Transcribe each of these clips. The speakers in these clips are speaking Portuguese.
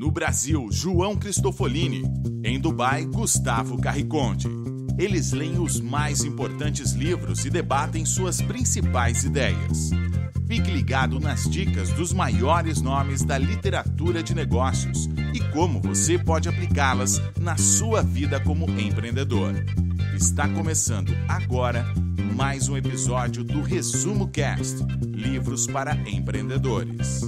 No Brasil, João Cristofolini. Em Dubai, Gustavo Carriconde. Eles leem os mais importantes livros e debatem suas principais ideias. Fique ligado nas dicas dos maiores nomes da literatura de negócios e como você pode aplicá-las na sua vida como empreendedor. Está começando agora mais um episódio do Resumo Cast Livros para Empreendedores.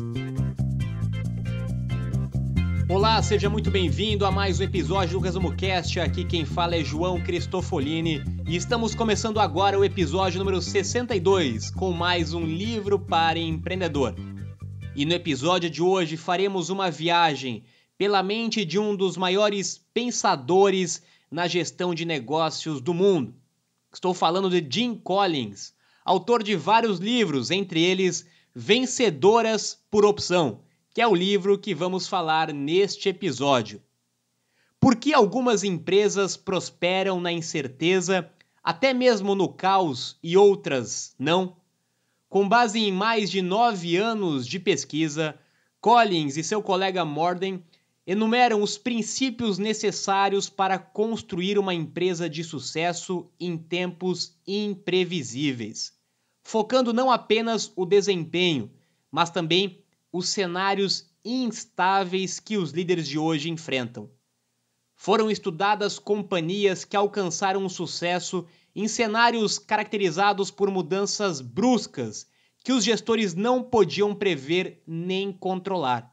Olá, seja muito bem-vindo a mais um episódio do Resumo Cast. Aqui quem fala é João Cristofolini e estamos começando agora o episódio número 62 com mais um livro para empreendedor. E no episódio de hoje faremos uma viagem pela mente de um dos maiores pensadores na gestão de negócios do mundo. Estou falando de Jim Collins, autor de vários livros, entre eles Vencedoras por Opção que é o livro que vamos falar neste episódio. Por que algumas empresas prosperam na incerteza, até mesmo no caos, e outras não? Com base em mais de nove anos de pesquisa, Collins e seu colega Morden enumeram os princípios necessários para construir uma empresa de sucesso em tempos imprevisíveis, focando não apenas o desempenho, mas também os cenários instáveis que os líderes de hoje enfrentam. Foram estudadas companhias que alcançaram sucesso em cenários caracterizados por mudanças bruscas que os gestores não podiam prever nem controlar.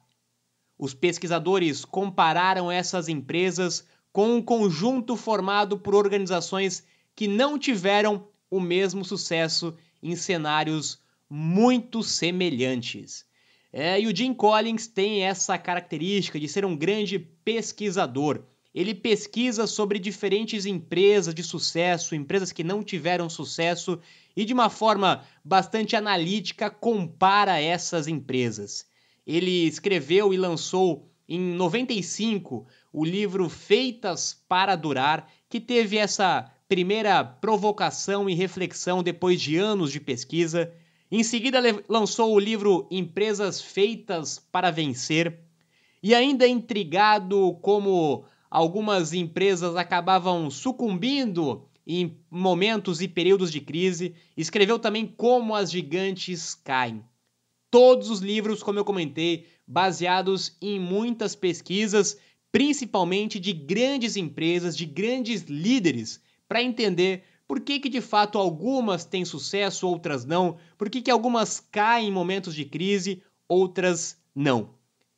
Os pesquisadores compararam essas empresas com um conjunto formado por organizações que não tiveram o mesmo sucesso em cenários muito semelhantes. É, e o Jim Collins tem essa característica de ser um grande pesquisador. Ele pesquisa sobre diferentes empresas de sucesso, empresas que não tiveram sucesso, e de uma forma bastante analítica compara essas empresas. Ele escreveu e lançou em 95 o livro Feitas para Durar, que teve essa primeira provocação e reflexão depois de anos de pesquisa. Em seguida, lançou o livro Empresas Feitas para Vencer. E ainda intrigado como algumas empresas acabavam sucumbindo em momentos e períodos de crise, escreveu também Como as Gigantes Caem. Todos os livros, como eu comentei, baseados em muitas pesquisas, principalmente de grandes empresas, de grandes líderes, para entender por que, que de fato algumas têm sucesso, outras não? Por que, que algumas caem em momentos de crise, outras não?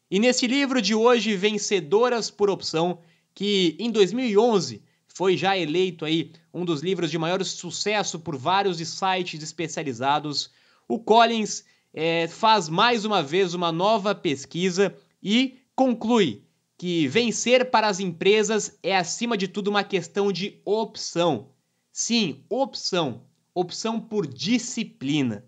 E nesse livro de hoje, Vencedoras por Opção, que em 2011 foi já eleito aí um dos livros de maior sucesso por vários sites especializados, o Collins é, faz mais uma vez uma nova pesquisa e conclui que vencer para as empresas é acima de tudo uma questão de opção. Sim, opção. Opção por disciplina.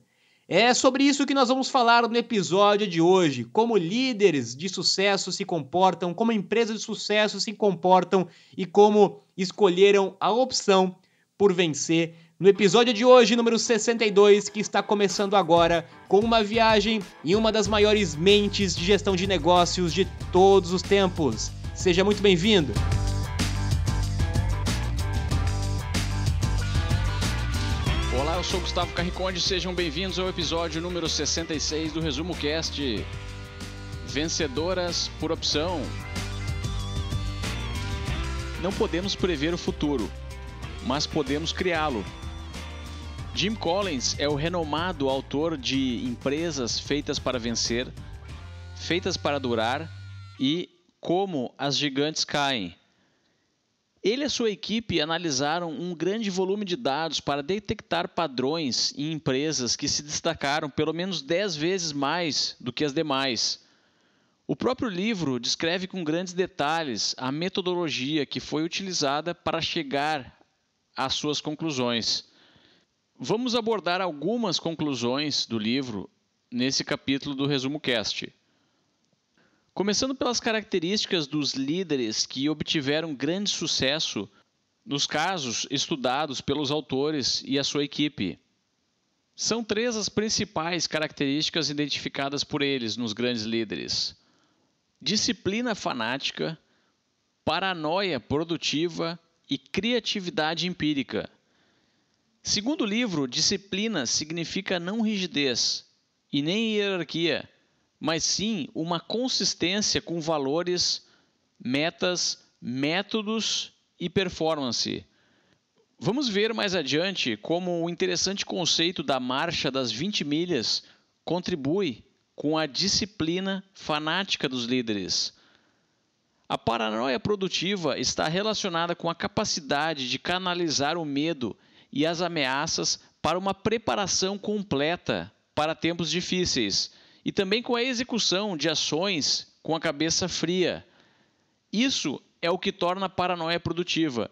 É sobre isso que nós vamos falar no episódio de hoje. Como líderes de sucesso se comportam, como empresas de sucesso se comportam e como escolheram a opção por vencer. No episódio de hoje, número 62, que está começando agora, com uma viagem em uma das maiores mentes de gestão de negócios de todos os tempos. Seja muito bem-vindo! Eu sou Gustavo Carriconde, sejam bem-vindos ao episódio número 66 do Resumo Cast. Vencedoras por opção. Não podemos prever o futuro, mas podemos criá-lo. Jim Collins é o renomado autor de Empresas Feitas para Vencer, Feitas para Durar e Como as Gigantes Caem ele e a sua equipe analisaram um grande volume de dados para detectar padrões em empresas que se destacaram pelo menos 10 vezes mais do que as demais. O próprio livro descreve com grandes detalhes a metodologia que foi utilizada para chegar às suas conclusões. Vamos abordar algumas conclusões do livro nesse capítulo do Resumo Cast. Começando pelas características dos líderes que obtiveram grande sucesso nos casos estudados pelos autores e a sua equipe. São três as principais características identificadas por eles nos grandes líderes. disciplina fanática, paranoia produtiva e criatividade empírica. Segundo o livro, disciplina significa não rigidez e nem hierarquia, mas sim uma consistência com valores, metas, métodos e performance. Vamos ver mais adiante como o interessante conceito da marcha das 20 milhas contribui com a disciplina fanática dos líderes. A paranoia produtiva está relacionada com a capacidade de canalizar o medo e as ameaças para uma preparação completa para tempos difíceis e também com a execução de ações com a cabeça fria. Isso é o que torna a paranoia produtiva.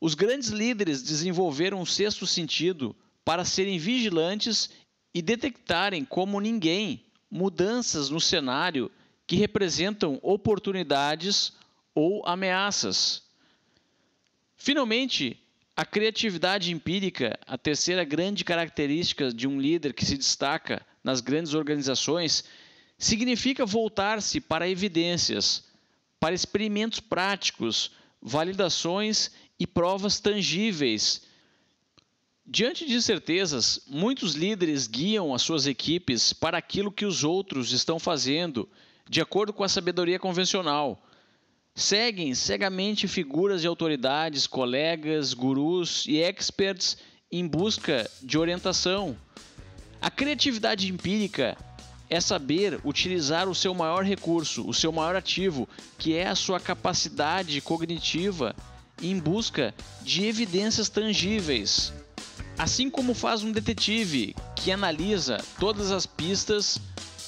Os grandes líderes desenvolveram um sexto sentido para serem vigilantes e detectarem como ninguém mudanças no cenário que representam oportunidades ou ameaças. Finalmente, a criatividade empírica, a terceira grande característica de um líder que se destaca nas grandes organizações, significa voltar-se para evidências, para experimentos práticos, validações e provas tangíveis. Diante de incertezas, muitos líderes guiam as suas equipes para aquilo que os outros estão fazendo, de acordo com a sabedoria convencional. Seguem cegamente figuras de autoridades, colegas, gurus e experts em busca de orientação. A criatividade empírica é saber utilizar o seu maior recurso, o seu maior ativo, que é a sua capacidade cognitiva em busca de evidências tangíveis. Assim como faz um detetive que analisa todas as pistas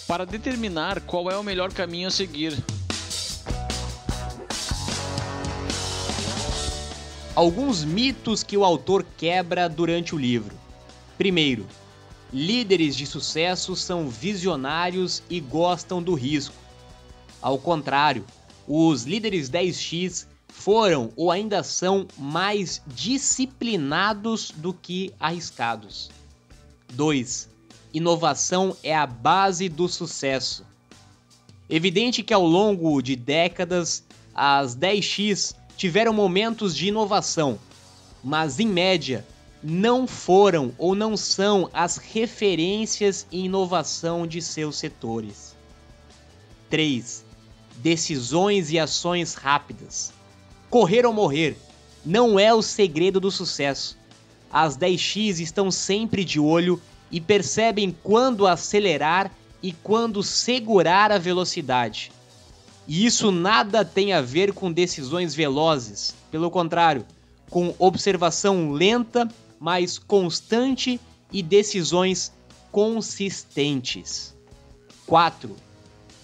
para determinar qual é o melhor caminho a seguir. Alguns mitos que o autor quebra durante o livro. Primeiro, líderes de sucesso são visionários e gostam do risco. Ao contrário, os líderes 10x foram ou ainda são mais disciplinados do que arriscados. 2. Inovação é a base do sucesso. Evidente que ao longo de décadas, as 10x tiveram momentos de inovação, mas em média não foram ou não são as referências em inovação de seus setores. 3. Decisões e ações rápidas. Correr ou morrer não é o segredo do sucesso. As 10x estão sempre de olho e percebem quando acelerar e quando segurar a velocidade. E isso nada tem a ver com decisões velozes, pelo contrário, com observação lenta, mas constante e decisões consistentes. 4.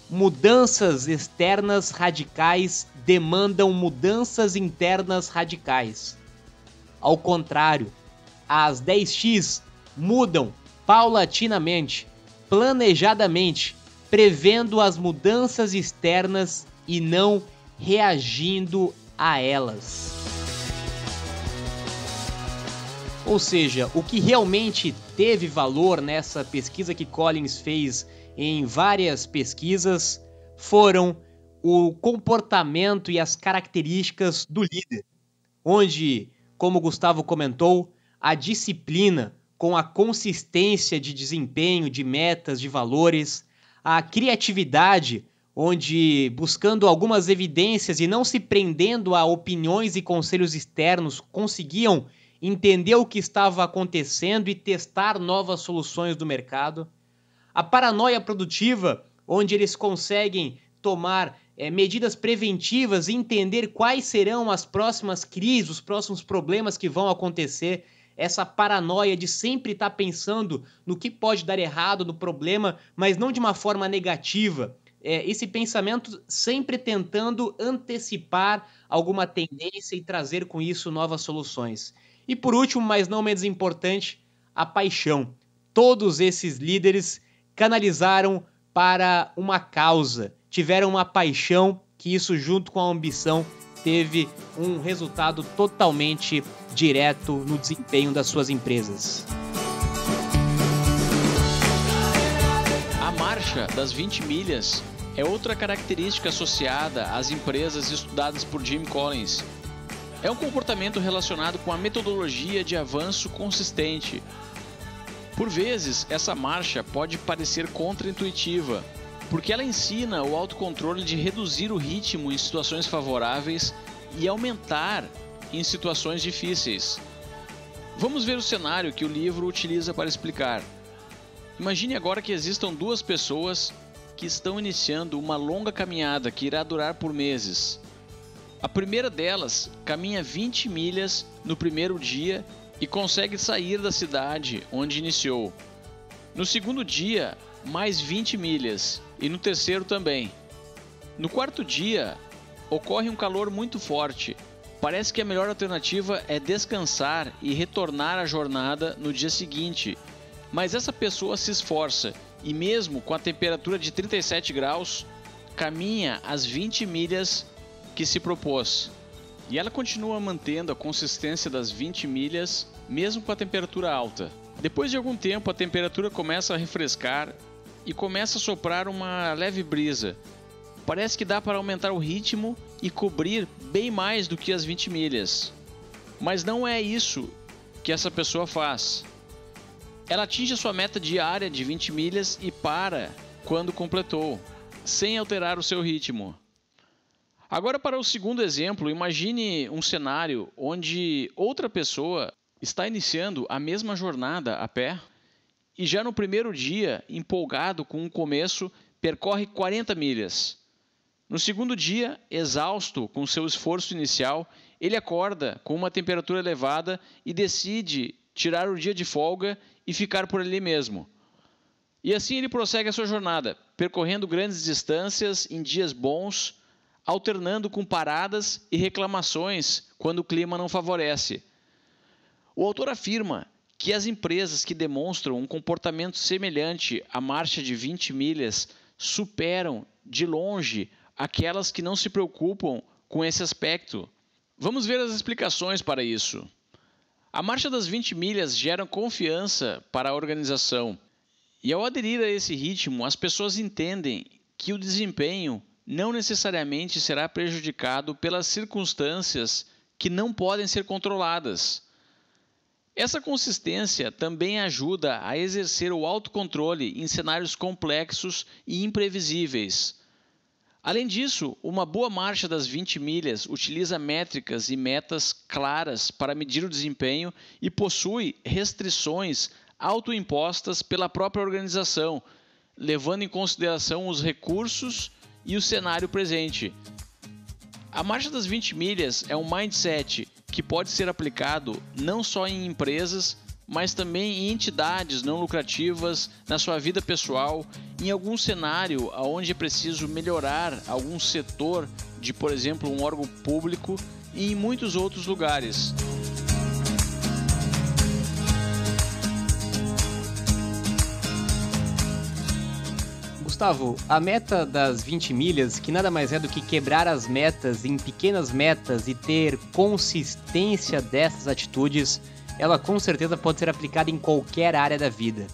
Mudanças externas radicais demandam mudanças internas radicais. Ao contrário, as 10x mudam paulatinamente, planejadamente, prevendo as mudanças externas e não reagindo a elas. Ou seja, o que realmente teve valor nessa pesquisa que Collins fez em várias pesquisas foram o comportamento e as características do líder, onde, como Gustavo comentou, a disciplina com a consistência de desempenho, de metas, de valores, a criatividade, onde buscando algumas evidências e não se prendendo a opiniões e conselhos externos, conseguiam entender o que estava acontecendo e testar novas soluções do mercado a paranoia produtiva, onde eles conseguem tomar é, medidas preventivas e entender quais serão as próximas crises, os próximos problemas que vão acontecer. Essa paranoia de sempre estar pensando no que pode dar errado no problema, mas não de uma forma negativa. É, esse pensamento sempre tentando antecipar alguma tendência e trazer com isso novas soluções. E por último, mas não menos importante, a paixão. Todos esses líderes canalizaram para uma causa, tiveram uma paixão que isso junto com a ambição teve um resultado totalmente direto no desempenho das suas empresas. A marcha das 20 milhas é outra característica associada às empresas estudadas por Jim Collins. É um comportamento relacionado com a metodologia de avanço consistente. Por vezes, essa marcha pode parecer contraintuitiva, porque ela ensina o autocontrole de reduzir o ritmo em situações favoráveis e aumentar em situações difíceis. Vamos ver o cenário que o livro utiliza para explicar. Imagine agora que existam duas pessoas que estão iniciando uma longa caminhada que irá durar por meses. A primeira delas caminha 20 milhas no primeiro dia e consegue sair da cidade onde iniciou. No segundo dia, mais 20 milhas e no terceiro também. No quarto dia, ocorre um calor muito forte. Parece que a melhor alternativa é descansar e retornar à jornada no dia seguinte. Mas essa pessoa se esforça e, mesmo com a temperatura de 37 graus, caminha as 20 milhas que se propôs. E ela continua mantendo a consistência das 20 milhas, mesmo com a temperatura alta. Depois de algum tempo, a temperatura começa a refrescar e começa a soprar uma leve brisa. Parece que dá para aumentar o ritmo e cobrir bem mais do que as 20 milhas. Mas não é isso que essa pessoa faz. Ela atinge a sua meta diária de 20 milhas e para quando completou, sem alterar o seu ritmo. Agora, para o segundo exemplo, imagine um cenário onde outra pessoa está iniciando a mesma jornada a pé e já no primeiro dia, empolgado com o começo, percorre 40 milhas. No segundo dia, exausto com seu esforço inicial, ele acorda com uma temperatura elevada e decide tirar o dia de folga e ficar por ali mesmo. E assim ele prossegue a sua jornada, percorrendo grandes distâncias em dias bons, alternando com paradas e reclamações quando o clima não favorece. O autor afirma que as empresas que demonstram um comportamento semelhante à marcha de 20 milhas superam de longe aquelas que não se preocupam com esse aspecto. Vamos ver as explicações para isso. A marcha das 20 milhas gera confiança para a organização. E ao aderir a esse ritmo, as pessoas entendem que o desempenho não necessariamente será prejudicado pelas circunstâncias que não podem ser controladas. Essa consistência também ajuda a exercer o autocontrole em cenários complexos e imprevisíveis. Além disso, uma boa marcha das 20 milhas utiliza métricas e metas claras para medir o desempenho e possui restrições autoimpostas pela própria organização, levando em consideração os recursos e o cenário presente. A marcha das 20 milhas é um mindset que pode ser aplicado não só em empresas, mas também em entidades não lucrativas, na sua vida pessoal, em algum cenário onde é preciso melhorar algum setor de, por exemplo, um órgão público e em muitos outros lugares. Gustavo, a meta das 20 milhas, que nada mais é do que quebrar as metas em pequenas metas e ter consistência dessas atitudes, ela com certeza pode ser aplicada em qualquer área da vida.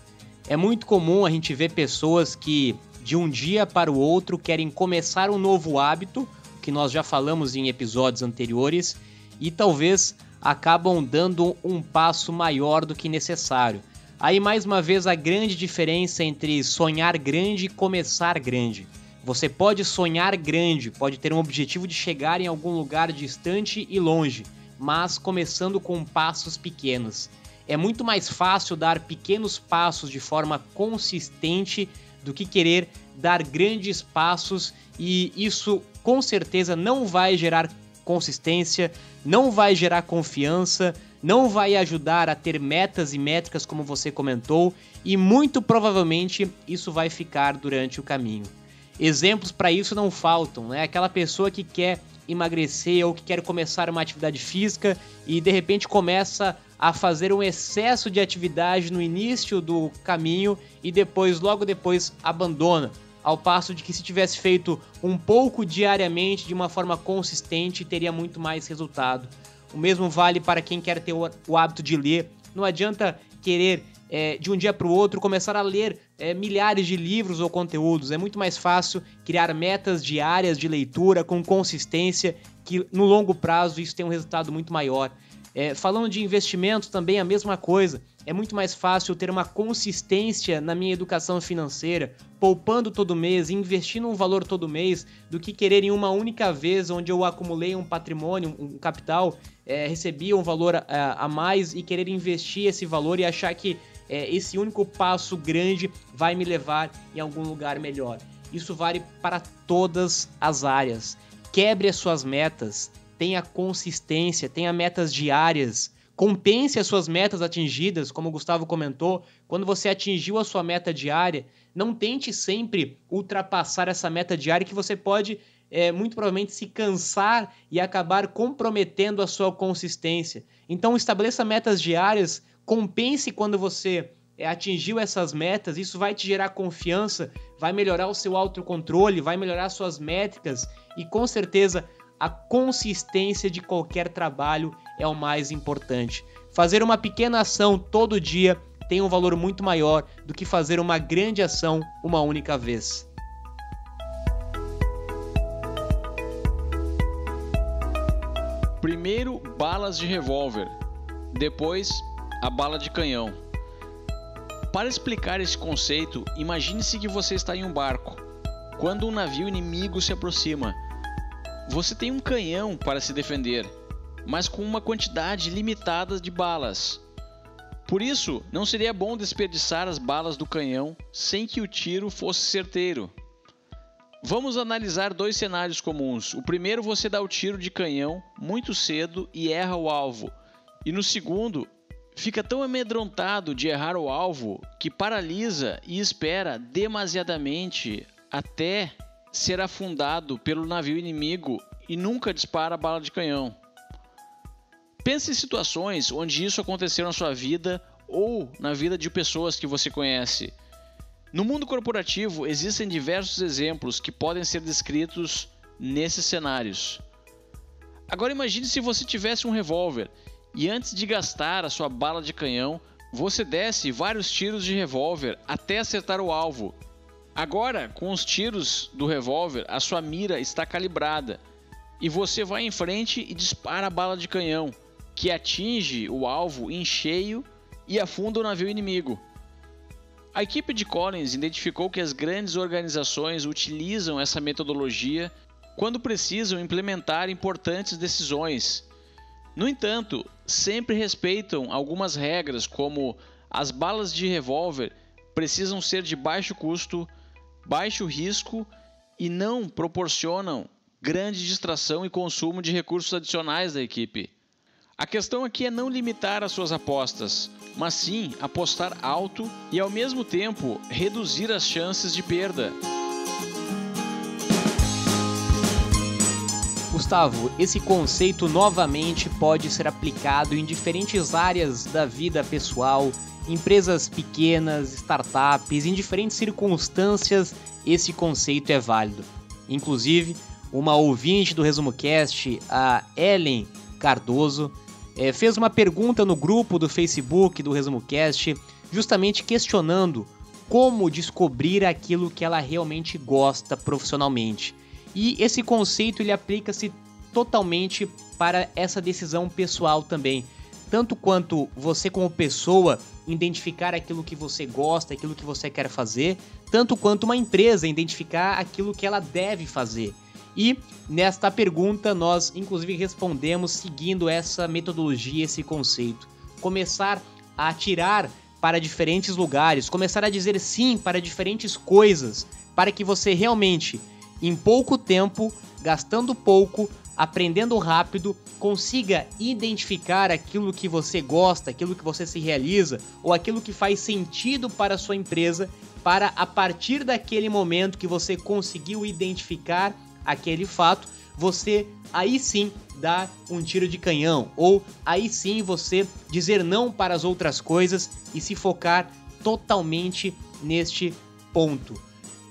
É muito comum a gente ver pessoas que de um dia para o outro querem começar um novo hábito, que nós já falamos em episódios anteriores, e talvez acabam dando um passo maior do que necessário. Aí mais uma vez a grande diferença entre sonhar grande e começar grande. Você pode sonhar grande, pode ter um objetivo de chegar em algum lugar distante e longe, mas começando com passos pequenos. É muito mais fácil dar pequenos passos de forma consistente do que querer dar grandes passos e isso com certeza não vai gerar consistência, não vai gerar confiança, não vai ajudar a ter metas e métricas como você comentou, e muito provavelmente isso vai ficar durante o caminho. Exemplos para isso não faltam, né? Aquela pessoa que quer emagrecer ou que quer começar uma atividade física e de repente começa a fazer um excesso de atividade no início do caminho e depois, logo depois, abandona. Ao passo de que se tivesse feito um pouco diariamente de uma forma consistente, teria muito mais resultado. O mesmo vale para quem quer ter o, hábito de ler. Não adianta querer é, de um dia para o outro começar a ler é, milhares de livros ou conteúdos. É muito mais fácil criar metas diárias de leitura com consistência, que no longo prazo isso tem um resultado muito maior. É, falando de investimentos também a mesma coisa. É muito mais fácil ter uma consistência na minha educação financeira, poupando todo mês, investindo um valor todo mês, do que querer em uma única vez, onde eu acumulei um patrimônio, um capital, é, recebi um valor a, a, mais e querer investir esse valor e achar que é, esse único passo grande vai me levar em algum lugar melhor. Isso vale para todas as áreas. Quebre as suas metas, tenha consistência, tenha metas diárias, compense as suas metas atingidas, como o Gustavo comentou. Quando você atingiu a sua meta diária, não tente sempre ultrapassar essa meta diária que você pode é, muito provavelmente se cansar e acabar comprometendo a sua consistência. Então estabeleça metas diárias compense quando você é, atingiu essas metas, isso vai te gerar confiança, vai melhorar o seu autocontrole, vai melhorar suas métricas e com certeza a consistência de qualquer trabalho é o mais importante. Fazer uma pequena ação todo dia tem um valor muito maior do que fazer uma grande ação uma única vez. Primeiro, balas de revólver. Depois, a bala de canhão. Para explicar esse conceito, imagine-se que você está em um barco. Quando um navio inimigo se aproxima, você tem um canhão para se defender, mas com uma quantidade limitada de balas. Por isso, não seria bom desperdiçar as balas do canhão sem que o tiro fosse certeiro. Vamos analisar dois cenários comuns. O primeiro, você dá o tiro de canhão muito cedo e erra o alvo. E no segundo, fica tão amedrontado de errar o alvo que paralisa e espera demasiadamente até ser afundado pelo navio inimigo e nunca dispara bala de canhão. Pense em situações onde isso aconteceu na sua vida ou na vida de pessoas que você conhece. No mundo corporativo existem diversos exemplos que podem ser descritos nesses cenários. Agora imagine se você tivesse um revólver e antes de gastar a sua bala de canhão, você desce vários tiros de revólver até acertar o alvo. Agora, com os tiros do revólver, a sua mira está calibrada e você vai em frente e dispara a bala de canhão, que atinge o alvo em cheio e afunda o navio inimigo. A equipe de Collins identificou que as grandes organizações utilizam essa metodologia quando precisam implementar importantes decisões no entanto, sempre respeitam algumas regras, como as balas de revólver precisam ser de baixo custo, baixo risco e não proporcionam grande distração e consumo de recursos adicionais da equipe. A questão aqui é não limitar as suas apostas, mas sim apostar alto e ao mesmo tempo reduzir as chances de perda. Gustavo, esse conceito novamente pode ser aplicado em diferentes áreas da vida pessoal, empresas pequenas, startups, em diferentes circunstâncias, esse conceito é válido. Inclusive, uma ouvinte do Resumo Cast, a Ellen Cardoso, é, fez uma pergunta no grupo do Facebook do Resumo Cast, justamente questionando como descobrir aquilo que ela realmente gosta profissionalmente. E esse conceito ele aplica-se totalmente para essa decisão pessoal também. Tanto quanto você como pessoa identificar aquilo que você gosta, aquilo que você quer fazer, tanto quanto uma empresa identificar aquilo que ela deve fazer. E nesta pergunta nós inclusive respondemos seguindo essa metodologia, esse conceito. Começar a atirar para diferentes lugares, começar a dizer sim para diferentes coisas, para que você realmente em pouco tempo, gastando pouco, aprendendo rápido, consiga identificar aquilo que você gosta, aquilo que você se realiza ou aquilo que faz sentido para a sua empresa, para a partir daquele momento que você conseguiu identificar aquele fato, você aí sim dar um tiro de canhão ou aí sim você dizer não para as outras coisas e se focar totalmente neste ponto.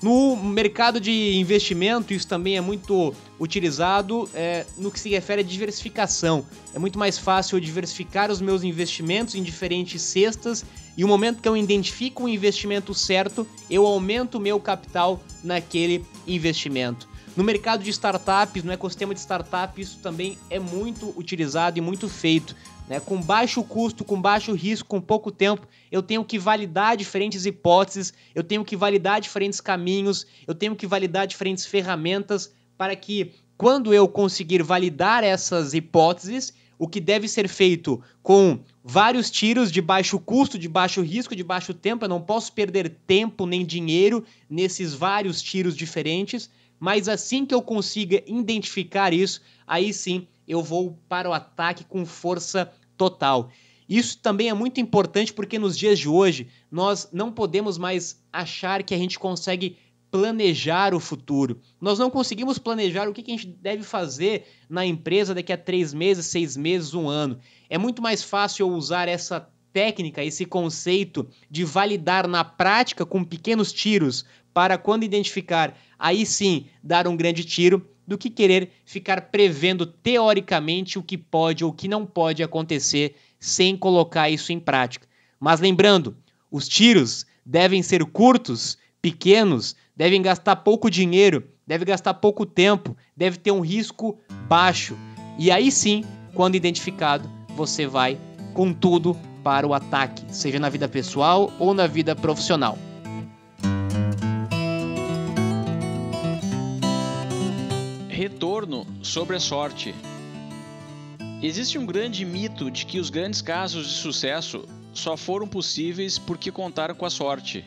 No mercado de investimento, isso também é muito utilizado é, no que se refere à diversificação. É muito mais fácil eu diversificar os meus investimentos em diferentes cestas E o momento que eu identifico o investimento certo, eu aumento o meu capital naquele investimento. No mercado de startups, no ecossistema de startups, isso também é muito utilizado e muito feito. Né? Com baixo custo, com baixo risco, com pouco tempo, eu tenho que validar diferentes hipóteses, eu tenho que validar diferentes caminhos, eu tenho que validar diferentes ferramentas para que, quando eu conseguir validar essas hipóteses, o que deve ser feito com vários tiros de baixo custo, de baixo risco, de baixo tempo. Eu não posso perder tempo nem dinheiro nesses vários tiros diferentes, mas assim que eu consiga identificar isso, aí sim eu vou para o ataque com força total. Isso também é muito importante porque nos dias de hoje nós não podemos mais achar que a gente consegue planejar o futuro. Nós não conseguimos planejar o que a gente deve fazer na empresa daqui a três meses, seis meses, um ano. É muito mais fácil eu usar essa técnica, esse conceito de validar na prática com pequenos tiros para quando identificar, aí sim dar um grande tiro, do que querer ficar prevendo teoricamente o que pode ou o que não pode acontecer sem colocar isso em prática. Mas lembrando, os tiros devem ser curtos, pequenos, devem gastar pouco dinheiro, deve gastar pouco tempo, deve ter um risco baixo. E aí sim, quando identificado, você vai com tudo para o ataque, seja na vida pessoal ou na vida profissional. Retorno sobre a sorte. Existe um grande mito de que os grandes casos de sucesso só foram possíveis porque contaram com a sorte.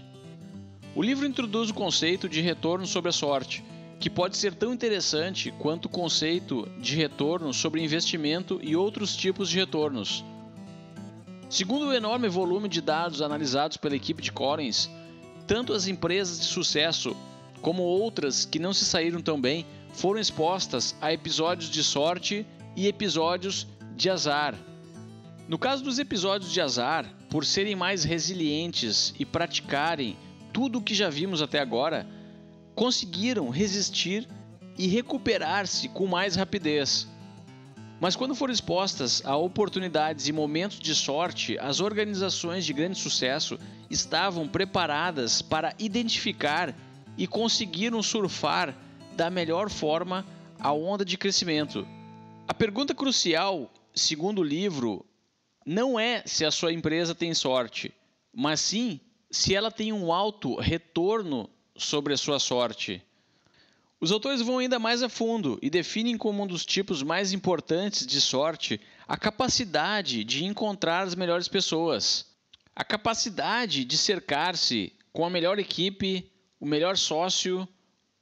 O livro introduz o conceito de retorno sobre a sorte, que pode ser tão interessante quanto o conceito de retorno sobre investimento e outros tipos de retornos. Segundo o enorme volume de dados analisados pela equipe de Collins, tanto as empresas de sucesso como outras que não se saíram tão bem foram expostas a episódios de sorte e episódios de azar. No caso dos episódios de azar, por serem mais resilientes e praticarem tudo o que já vimos até agora, conseguiram resistir e recuperar-se com mais rapidez. Mas quando foram expostas a oportunidades e momentos de sorte, as organizações de grande sucesso estavam preparadas para identificar e conseguiram surfar da melhor forma a onda de crescimento. A pergunta crucial, segundo o livro, não é se a sua empresa tem sorte, mas sim se ela tem um alto retorno sobre a sua sorte. Os autores vão ainda mais a fundo e definem como um dos tipos mais importantes de sorte a capacidade de encontrar as melhores pessoas, a capacidade de cercar-se com a melhor equipe, o melhor sócio,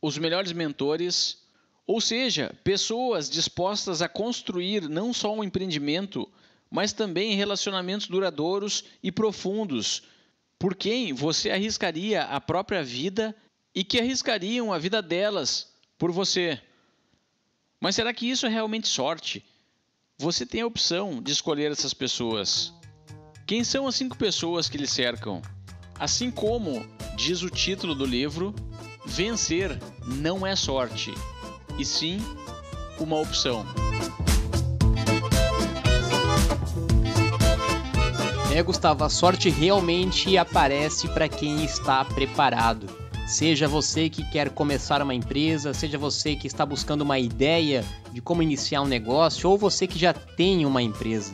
os melhores mentores, ou seja, pessoas dispostas a construir não só um empreendimento, mas também relacionamentos duradouros e profundos por quem você arriscaria a própria vida e que arriscariam a vida delas por você. Mas será que isso é realmente sorte? Você tem a opção de escolher essas pessoas. Quem são as cinco pessoas que lhe cercam? Assim como diz o título do livro, vencer não é sorte, e sim uma opção. É, Gustavo, a sorte realmente aparece para quem está preparado. Seja você que quer começar uma empresa, seja você que está buscando uma ideia de como iniciar um negócio, ou você que já tem uma empresa.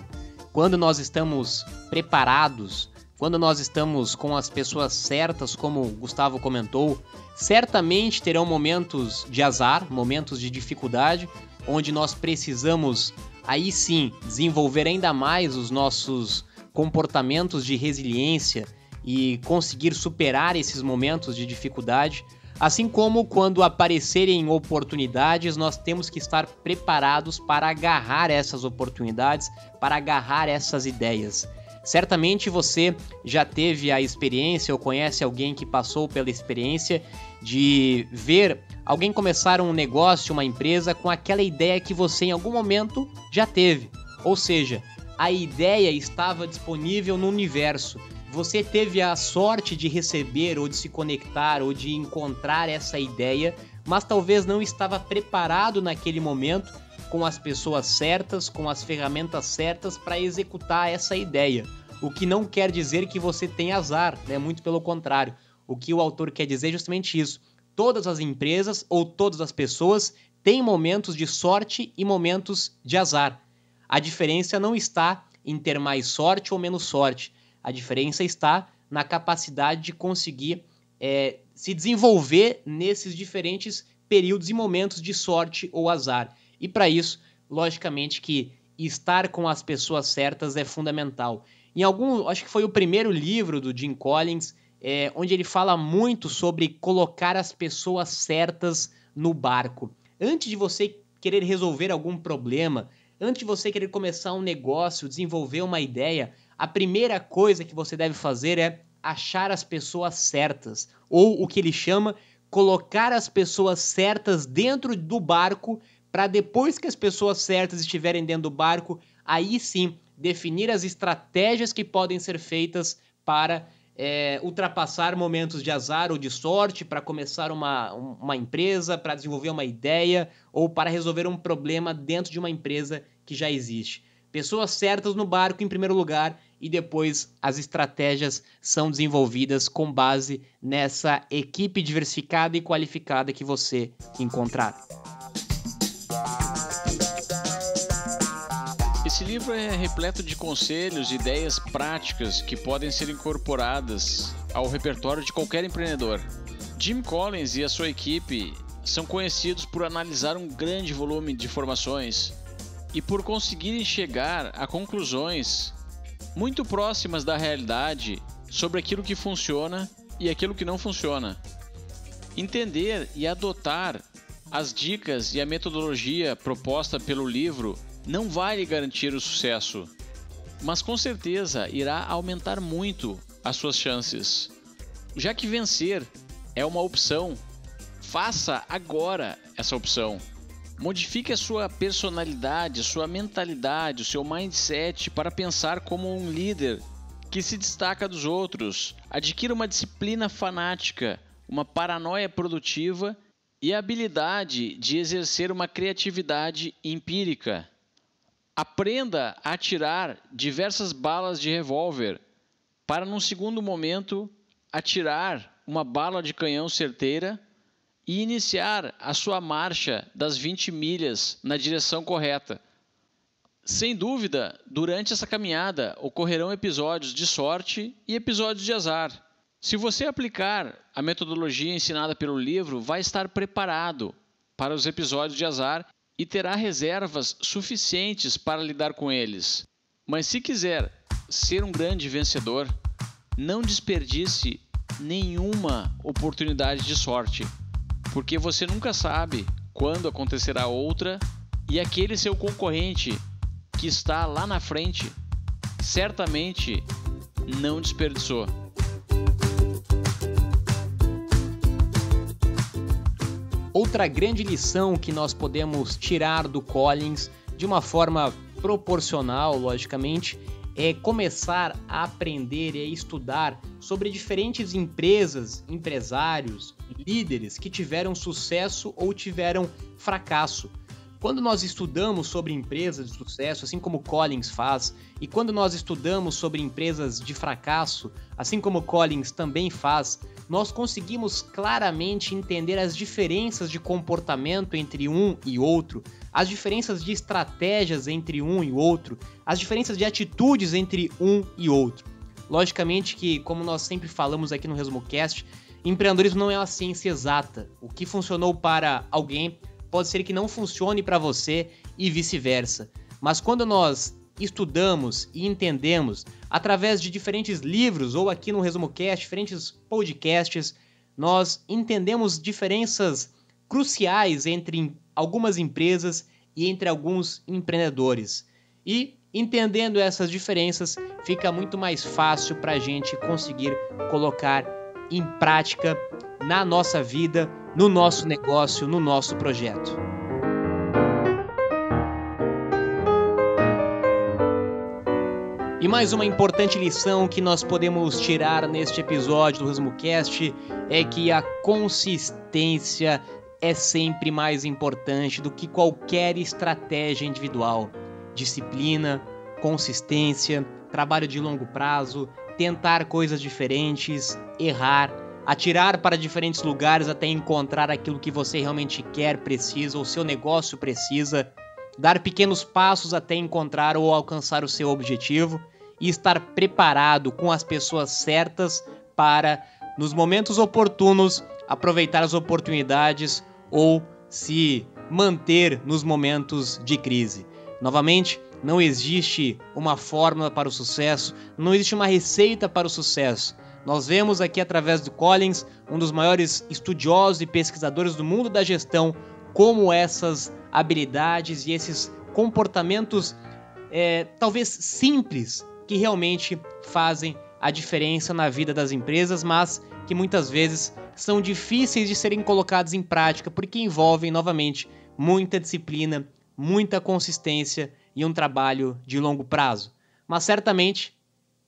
Quando nós estamos preparados, quando nós estamos com as pessoas certas, como o Gustavo comentou, certamente terão momentos de azar, momentos de dificuldade, onde nós precisamos aí sim desenvolver ainda mais os nossos comportamentos de resiliência e conseguir superar esses momentos de dificuldade. Assim como quando aparecerem oportunidades, nós temos que estar preparados para agarrar essas oportunidades, para agarrar essas ideias. Certamente você já teve a experiência ou conhece alguém que passou pela experiência de ver alguém começar um negócio, uma empresa com aquela ideia que você em algum momento já teve. Ou seja, a ideia estava disponível no universo. Você teve a sorte de receber ou de se conectar ou de encontrar essa ideia, mas talvez não estava preparado naquele momento com as pessoas certas, com as ferramentas certas para executar essa ideia. o que não quer dizer que você tem azar, né? Muito pelo contrário. O que o autor quer dizer é justamente isso. Todas as empresas ou todas as pessoas têm momentos de sorte e momentos de azar. A diferença não está em ter mais sorte ou menos sorte. A diferença está na capacidade de conseguir é, se desenvolver nesses diferentes períodos e momentos de sorte ou azar. E para isso, logicamente que estar com as pessoas certas é fundamental. Em algum, acho que foi o primeiro livro do Jim Collins, é, onde ele fala muito sobre colocar as pessoas certas no barco. Antes de você querer resolver algum problema, antes de você querer começar um negócio, desenvolver uma ideia, a primeira coisa que você deve fazer é achar as pessoas certas, ou o que ele chama colocar as pessoas certas dentro do barco para depois que as pessoas certas estiverem dentro do barco, aí sim definir as estratégias que podem ser feitas para é, ultrapassar momentos de azar ou de sorte, para começar uma, uma empresa, para desenvolver uma ideia ou para resolver um problema dentro de uma empresa que já existe. Pessoas certas no barco em primeiro lugar e depois as estratégias são desenvolvidas com base nessa equipe diversificada e qualificada que você encontrar. Livro é repleto de conselhos e ideias práticas que podem ser incorporadas ao repertório de qualquer empreendedor. Jim Collins e a sua equipe são conhecidos por analisar um grande volume de informações e por conseguirem chegar a conclusões muito próximas da realidade sobre aquilo que funciona e aquilo que não funciona. Entender e adotar as dicas e a metodologia proposta pelo livro não vai lhe garantir o sucesso, mas com certeza irá aumentar muito as suas chances. Já que vencer é uma opção, faça agora essa opção. Modifique a sua personalidade, sua mentalidade, o seu mindset para pensar como um líder que se destaca dos outros. Adquira uma disciplina fanática, uma paranoia produtiva e a habilidade de exercer uma criatividade empírica. Aprenda a atirar diversas balas de revólver para, num segundo momento, atirar uma bala de canhão certeira e iniciar a sua marcha das 20 milhas na direção correta. Sem dúvida, durante essa caminhada ocorrerão episódios de sorte e episódios de azar. Se você aplicar a metodologia ensinada pelo livro, vai estar preparado para os episódios de azar e terá reservas suficientes para lidar com eles. Mas se quiser ser um grande vencedor, não desperdice nenhuma oportunidade de sorte porque você nunca sabe quando acontecerá outra e aquele seu concorrente que está lá na frente certamente não desperdiçou. Outra grande lição que nós podemos tirar do Collins, de uma forma proporcional, logicamente, é começar a aprender e a estudar sobre diferentes empresas, empresários, líderes que tiveram sucesso ou tiveram fracasso. Quando nós estudamos sobre empresas de sucesso, assim como Collins faz, e quando nós estudamos sobre empresas de fracasso, assim como Collins também faz, nós conseguimos claramente entender as diferenças de comportamento entre um e outro, as diferenças de estratégias entre um e outro, as diferenças de atitudes entre um e outro. Logicamente que, como nós sempre falamos aqui no ResumoCast, empreendedorismo não é uma ciência exata. O que funcionou para alguém pode ser que não funcione para você e vice-versa. Mas quando nós estudamos e entendemos através de diferentes livros ou aqui no ResumoCast, diferentes podcasts, nós entendemos diferenças cruciais entre algumas empresas e entre alguns empreendedores. E entendendo essas diferenças, fica muito mais fácil para a gente conseguir colocar em prática na nossa vida, no nosso negócio, no nosso projeto. E mais uma importante lição que nós podemos tirar neste episódio do ResumoCast é que a consistência é sempre mais importante do que qualquer estratégia individual. Disciplina, consistência, trabalho de longo prazo, tentar coisas diferentes, errar, atirar para diferentes lugares até encontrar aquilo que você realmente quer, precisa, ou seu negócio precisa, dar pequenos passos até encontrar ou alcançar o seu objetivo e estar preparado com as pessoas certas para, nos momentos oportunos, aproveitar as oportunidades ou se manter nos momentos de crise. Novamente, não existe uma fórmula para o sucesso, não existe uma receita para o sucesso. Nós vemos aqui através do Collins, um dos maiores estudiosos e pesquisadores do mundo da gestão, como essas habilidades e esses comportamentos é, talvez simples que realmente fazem a diferença na vida das empresas, mas que muitas vezes são difíceis de serem colocados em prática porque envolvem novamente muita disciplina, muita consistência e um trabalho de longo prazo. Mas certamente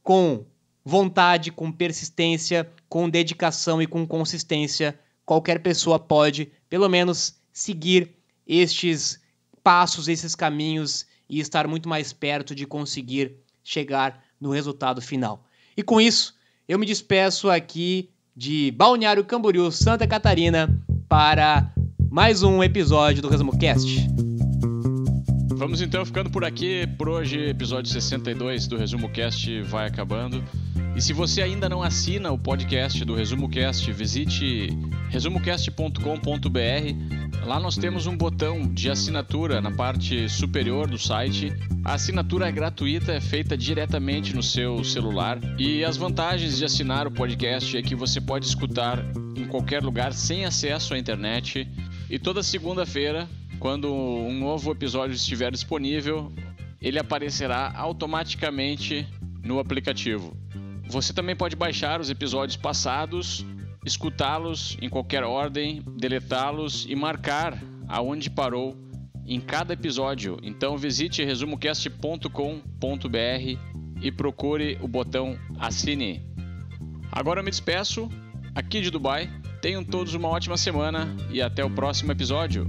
com vontade, com persistência, com dedicação e com consistência, qualquer pessoa pode, pelo menos, seguir estes passos, esses caminhos e estar muito mais perto de conseguir chegar no resultado final. E com isso, eu me despeço aqui de Balneário Camboriú, Santa Catarina, para mais um episódio do Resumo Cast. Vamos então ficando por aqui. Por hoje, episódio 62 do Resumo Cast vai acabando. E se você ainda não assina o podcast do Resumo Cast, visite resumocast.com.br. Lá nós temos um botão de assinatura na parte superior do site. A assinatura é gratuita, é feita diretamente no seu celular. E as vantagens de assinar o podcast é que você pode escutar em qualquer lugar sem acesso à internet. E toda segunda-feira quando um novo episódio estiver disponível, ele aparecerá automaticamente no aplicativo. Você também pode baixar os episódios passados, escutá-los em qualquer ordem, deletá-los e marcar aonde parou em cada episódio. Então visite resumocast.com.br e procure o botão Assine. Agora eu me despeço aqui de Dubai. Tenham todos uma ótima semana e até o próximo episódio.